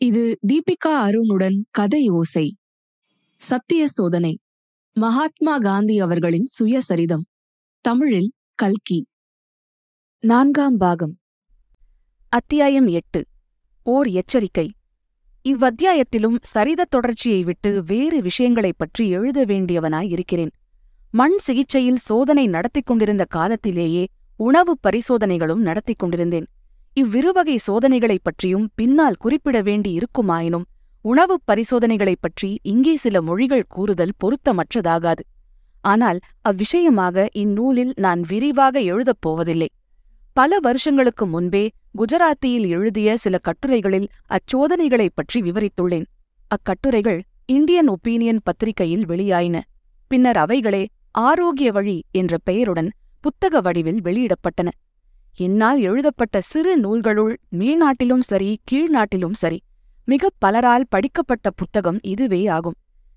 இது தீபிகா அருணுடன் கதை ஓசை. சத்திய சோதனை. மகாத்மா காந்தி அவர்களின் சுயசரிதம். தமிழில் கல்கி. நான்காம் பாகம். அத்தியாயம் எட்டு. ஓர் எச்சரிக்கை. இவ்வத்தியாயத்திலும் சரித தொடர்ச்சியை விட்டு வேறு விஷயங்களைப் பற்றி எழுத வேண்டியவனாய் இருக்கிறேன். மண் சிகிச்சையில் சோதனை நடத்திக் கொண்டிருந்த காலத்திலேயே உணவுப் பரிசோதனைகளும் நடத்திக் கொண்டிருந்தேன். இவ்விருவகை சோதனைகளைப் பற்றியும் பின்னால் குறிப்பிட வேண்டி இருக்குமாயினும் உணவுப் பரிசோதனைகளைப் பற்றி இங்கே சில மொழிகள் கூறுதல் பொருத்தமற்றதாகாது. ஆனால் அவ்விஷயமாக இந்நூலில் நான் விரிவாக எழுதப் போவதில்லை. பல வருஷங்களுக்கு முன்பே குஜராத்தியில் எழுதிய சில கட்டுரைகளில் அச்சோதனைகளைப் பற்றி விவரித்துள்ளேன். அக்கட்டுரைகள் இந்தியன் ஒப்பீனியன் பத்திரிகையில் வெளியாயின. பின்னர் அவைகளே ஆரோக்கிய வழி என்ற பெயருடன் புத்தக வடிவில் வெளியிடப்பட்டன. என்னால் எழுதப்பட்ட சிறு நூல்களுள் மேல்நாட்டிலும் சரி கீழ்நாட்டிலும் சரி மிகப் பலரால் படிக்கப்பட்ட புத்தகம் இதுவே ஆகும்.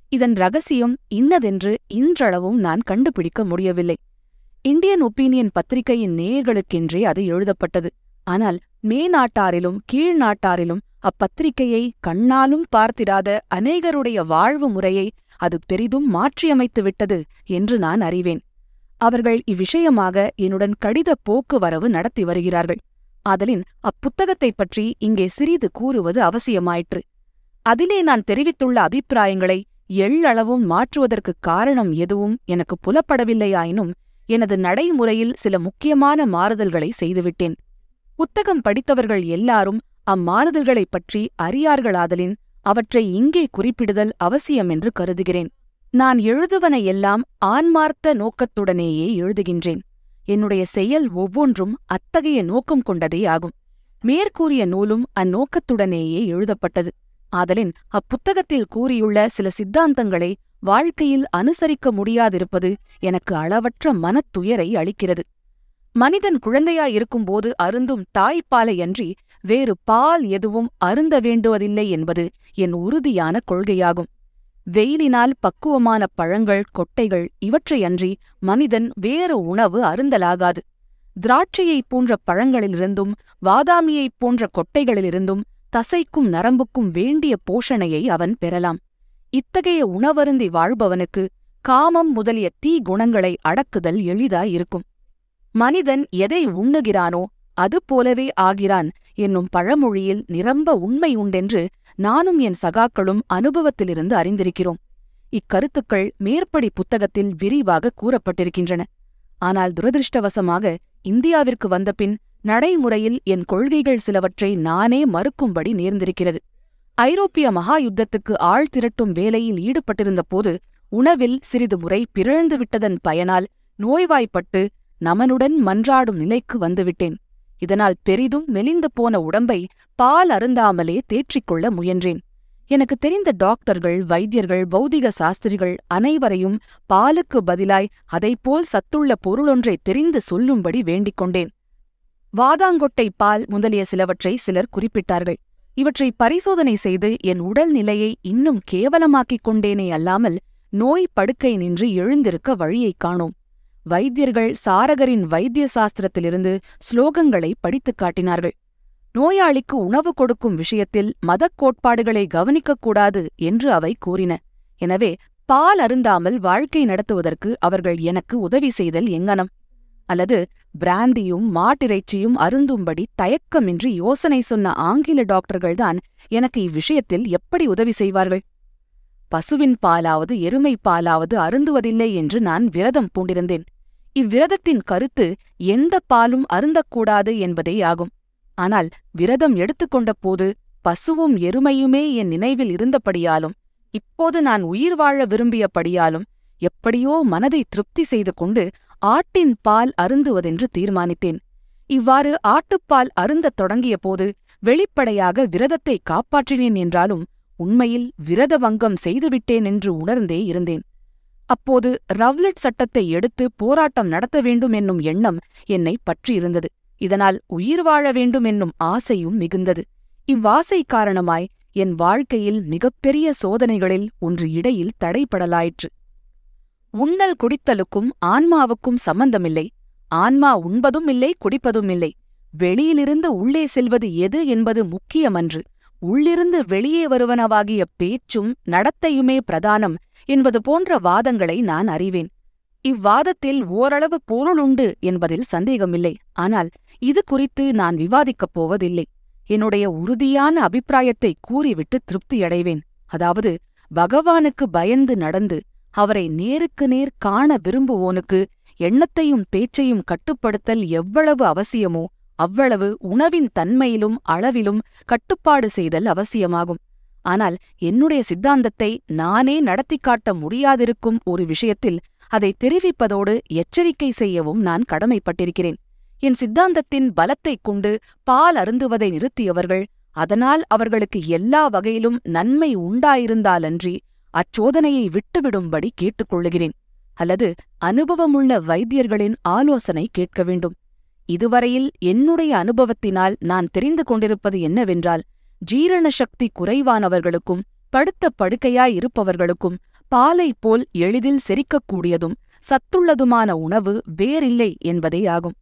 இதன் ரகசியம் இன்னதென்று இன்றளவும் நான் கண்டுபிடிக்க முடியவில்லை. இந்தியன் ஒப்பீனியன் பத்திரிகையின் நேயர்களுக்கென்றே அது எழுதப்பட்டது. ஆனால் மேநாட்டாரிலும் கீழ்நாட்டாரிலும் அப்பத்திரிகையை கண்ணாலும் பார்த்திராத அநேகருடைய வாழ்வு முறையை அது பெரிதும் மாற்றியமைத்து விட்டது என்று நான் அறிவேன். அவர்கள் இவ்விஷயமாக என்னுடன் கடித போக்குவரவு நடத்தி வருகிறார்கள். ஆதலின் அப்புத்தகத்தைப் பற்றி இங்கே சிறிது கூறுவது அவசியமாயிற்று. அதிலே நான் தெரிவித்துள்ள அபிப்பிராயங்களை எள்ளளவும் மாற்றுவதற்குக் காரணம் எதுவும் எனக்கு புலப்படவில்லையாயினும் எனது நடைமுறையில் சில முக்கியமான மாறுதல்களை செய்துவிட்டேன். புத்தகம் படித்தவர்கள் எல்லாரும் அம்மாறுதல்களைப் பற்றி அறியார்களாதலின் அவற்றை இங்கே குறிப்பிடுதல் அவசியம் என்று கருதுகிறேன். நான் எழுதுவன எல்லாம் ஆன்மார்த்த நோக்கத்துடனேயே எழுதுகின்றேன். என்னுடைய செயல் ஒவ்வொன்றும் அத்தகைய நோக்கம் கொண்டதே ஆகும். மேற்கூறிய நூலும் அந்நோக்கத்துடனேயே எழுதப்பட்டது. ஆதலின் அப்புத்தகத்தில் கூறியுள்ள சில சித்தாந்தங்களை வாழ்க்கையில் அனுசரிக்க முடியாதிருப்பது எனக்கு அளவற்ற மனத்துயரை அளிக்கிறது. மனிதன் குழந்தையாயிருக்கும்போது அருந்தும் தாய்ப்பாலையன்றி வேறு பால் எதுவும் அருந்த வேண்டுவதில்லை என்பது என் உறுதியான கொள்கையாகும். வெயிலினால் பக்குவமான பழங்கள் கொட்டைகள் இவற்றையன்றி மனிதன் வேறு உணவு அருந்தலாகாது. திராட்சையைப் போன்ற பழங்களிலிருந்தும் வாதாமியைப் போன்ற கொட்டைகளிலிருந்தும் தசைக்கும் நரம்புக்கும் வேண்டிய போஷணையை அவன் பெறலாம். இத்தகைய உணவருந்தி வாழ்பவனுக்கு காமம் முதலிய தீ குணங்களை அடக்குதல் எளிதாயிருக்கும். மனிதன் எதை உண்ணுகிறானோ அதுபோலவே ஆகிறான் என்னும் பழமொழியில் நிரம்ப உண்மை உண்டென்று நானும் என் சகாக்களும் அனுபவத்திலிருந்து அறிந்திருக்கிறோம். இக்கருத்துக்கள் மேற்படி புத்தகத்தில் விரிவாக கூறப்பட்டிருக்கின்றன. ஆனால் துரதிருஷ்டவசமாக இந்தியாவிற்கு வந்தபின் நடைமுறையில் என் கொள்கைகள் சிலவற்றை நானே மறுக்கும்படி நேர்ந்திருக்கிறது. ஐரோப்பிய மகா யுத்தத்துக்கு ஆள் திரட்டும் வேலையில் ஈடுபட்டிருந்த போது உணவில் சிறிது முறை பிறழ்ந்து விட்டதன் பயனால் நோய்வாய்ப்பட்டு நமனுடன் மன்றாடும் நிலைக்கு வந்துவிட்டேன். இதனால் பெரிதும் மெலிந்து போன உடம்பை பால் அருந்தாமலே தேற்றிக்கொள்ள முயன்றேன். எனக்கு தெரிந்த டாக்டர்கள் வைத்தியர்கள் பௌதிக சாஸ்திரிகள் அனைவரையும் பாலுக்கு பதிலாய் அதைப்போல் சத்துள்ள பொருளொன்றை தெரிந்து சொல்லும்படி வேண்டிக் கொண்டேன். வாதாங்கொட்டை பால் முதலிய சிலவற்றை சிலர் குறிப்பிட்டார்கள். இவற்றை பரிசோதனை செய்து என் உடல் நிலையை இன்னும் கேவலமாக்கிக் கொண்டேனே அல்லாமல் நோய் படுக்கை நின்று எழுந்திருக்க வழியைக் காணோம். வைத்தியர்கள் சாரகரின் வைத்திய சாஸ்திரத்திலிருந்து ஸ்லோகங்களை படித்துக் காட்டினார்கள். நோயாளிக்கு உணவு கொடுக்கும் விஷயத்தில் மதக் கோட்பாடுகளை கவனிக்கக்கூடாது என்று அவை கூறின. எனவே பால் அருந்தாமல் வாழ்க்கை நடத்துவதற்கு அவர்கள் எனக்கு உதவி செய்தல் எங்கனம் அல்லது பிராந்தியும் மாட்டிறைச்சியும் அருந்தும்படி தயக்கமின்றி யோசனை சொன்ன ஆங்கில டாக்டர்கள்தான் எனக்கு இவ்விஷயத்தில் எப்படி உதவி செய்வார்கள்? பசுவின் பாலாவது எருமை பாலாவது அருந்துவதில்லை என்று நான் விரதம் பூண்டிருந்தேன். இவ்விரதத்தின் கருத்து எந்த பாலும் அருந்தக்கூடாது என்பதே ஆகும். ஆனால் விரதம் எடுத்துக்கொண்ட போது பசுவும் எருமையுமே என் நினைவில் இருந்தபடியாலும் இப்போது நான் உயிர் வாழ விரும்பியபடியாலும் எப்படியோ மனதை திருப்தி செய்து கொண்டு ஆட்டின் பால் அருந்துவதென்று தீர்மானித்தேன். இவ்வாறு ஆட்டுப்பால் அருந்தத் தொடங்கியபோது வெளிப்படையாக விரதத்தை காப்பாற்றினேன் என்றாலும் உண்மையில் விரத வங்கம் செய்துவிட்டேன் என்று உணர்ந்தே இருந்தேன். அப்போது ரவ்லெட் சட்டத்தை எடுத்து போராட்டம் நடத்த வேண்டும் என்னும் எண்ணம் என்னை பற்றியிருந்தது. இதனால் உயிர் வாழ வேண்டும் என்னும் ஆசையும் மிகுந்தது. இவ்வாசை காரணமாய் என் வாழ்க்கையில் மிகப்பெரிய சோதனைகளில் ஒன்று இடையில் தடைப்படலாயிற்று உண்ணல் குடித்தலுக்கும் ஆன்மாவுக்கும் சம்பந்தமில்லை. ஆன்மா உண்பதும் இல்லை குடிப்பதும் இல்லை. வெளியிலிருந்து உள்ளே செல்வது எது என்பது முக்கியமன்று. உள்ளிருந்து வெளியே வருவனவாகிய பேச்சும் நடத்தையுமே பிரதானம் என்பது போன்ற வாதங்களை நான் அறிவேன். இவ்வாதத்தில் ஓரளவு பொருளுண்டு என்பதில் சந்தேகமில்லை. ஆனால் இது குறித்து நான் விவாதிக்கப் போவதில்லை. என்னுடைய உறுதியான அபிப்பிராயத்தை கூறிவிட்டு திருப்தியடைவேன் அதாவது பகவானுக்கு பயந்து நடந்து அவரை நேருக்கு நேர் காண விரும்புவோனுக்கு எண்ணத்தையும் பேச்சையும் கட்டுப்படுத்தல் எவ்வளவு அவசியமோ அவ்வளவு உணவின் தன்மையிலும் அளவிலும் கட்டுப்பாடு செய்தல் அவசியமாகும். ஆனால் என்னுடைய சித்தாந்தத்தை நானே நடத்திக் காட்ட முடியாதிருக்கும் ஒரு விஷயத்தில் அதை தெரிவிப்பதோடு எச்சரிக்கை செய்யவும் நான் கடமைப்பட்டிருக்கிறேன். என் சித்தாந்தத்தின் பலத்தைக் கொண்டு பால் அருந்துவதை நிறுத்தியவர்கள் அதனால் அவர்களுக்கு எல்லா வகையிலும் நன்மை உண்டாயிருந்தாலன்றி அச்சோதனையை விட்டுவிடும்படி கேட்டுக்கொள்ளுகிறேன் அல்லது அனுபவமுள்ள வைத்தியர்களின் ஆலோசனை கேட்க வேண்டும். இதுவரையில் என்னுடைய அனுபவத்தினால் நான் தெரிந்து கொண்டிருப்பது என்னவென்றால் ஜீரண சக்தி குறைவானவர்களுக்கும் படுத்த படுக்கையாயிருப்பவர்களுக்கும் பாலை போல் எளிதில் செரிக்கக்கூடியதும் சத்துள்ளதுமான உணவு வேறில்லை என்பதே ஆகும்.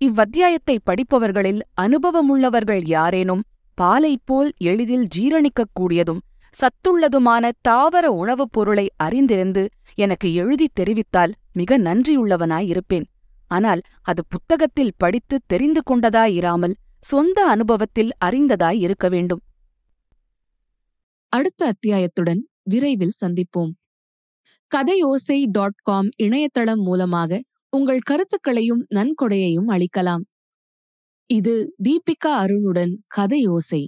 இவ்வத்தியாயத்தை படிப்பவர்களில் அனுபவமுள்ளவர்கள் யாரேனும் பாலை போல் எளிதில் ஜீரணிக்கக்கூடியதும் சத்துள்ளதுமான தாவர உணவுப் பொருளை அறிந்திருந்து எனக்கு எழுதித் தெரிவித்தால் மிக நன்றியுள்ளவனாயிருப்பேன். ஆனால் அது புத்தகத்தில் படித்து தெரிந்து கொண்டதாயிராமல் சொந்த அனுபவத்தில் அறிந்ததாய் இருக்க வேண்டும். அடுத்த அத்தியாயத்துடன் விரைவில் சந்திப்போம். கதையோசை டாட் காம் இணையதளம் மூலமாக உங்கள் கருத்துக்களையும் நன்கொடையையும் அளிக்கலாம். இது தீபிகா அருணுடன் கதையோசை.